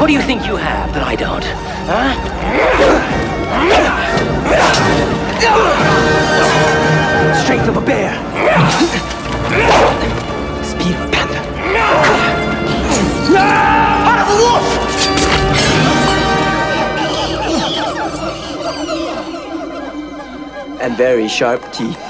What do you think you have that I don't? Huh? Strength of a bear. Speed of a panther. Heart of a wolf! And very sharp teeth.